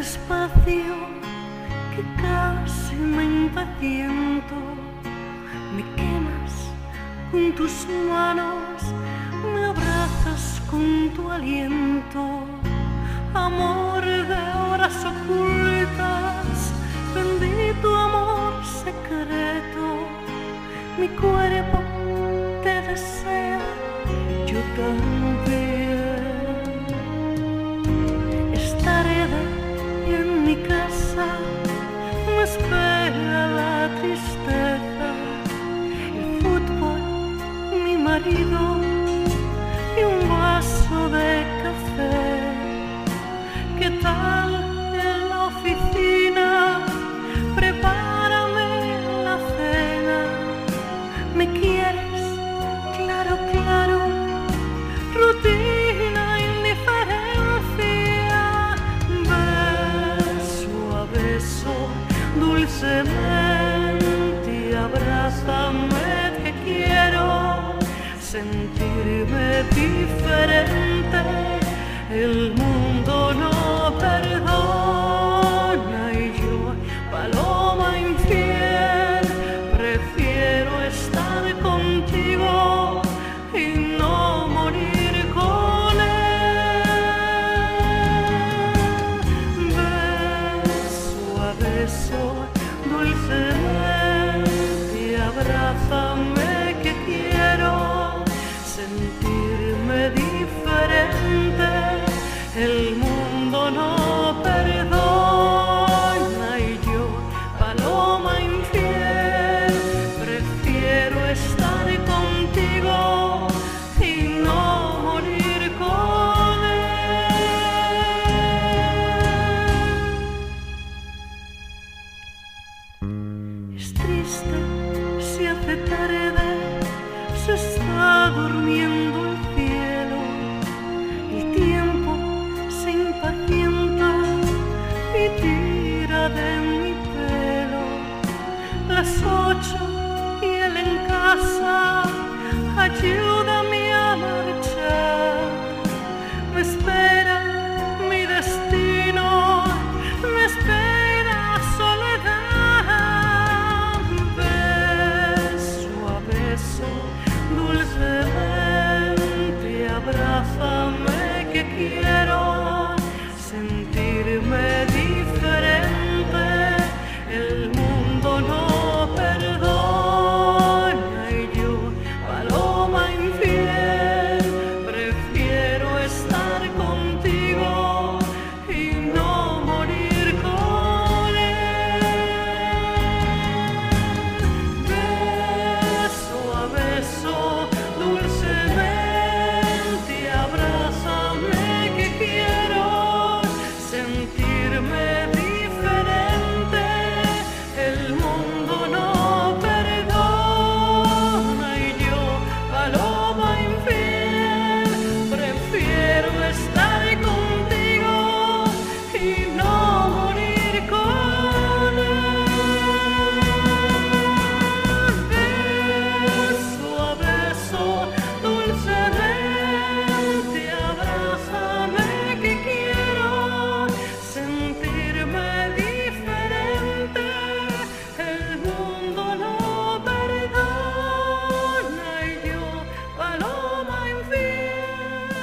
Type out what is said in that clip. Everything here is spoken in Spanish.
despacio que casi me impaciento. Me quemas con tus manos, me abrazas con tu aliento. Amor de horas ocultas, bendito amor secreto. Mi cuerpo te desea, yo también. Y un vaso de café. ¿Qué tal en la oficina? Prepárame la cena. ¿Me quieres? Claro, claro. Rutina, indiferencia. Beso a beso, dulcemente. sentirme diferente, el mundo no de tarde se está durmiendo el cielo, el tiempo se impacienta y tira de mi pelo. Las ocho y él en casa, allí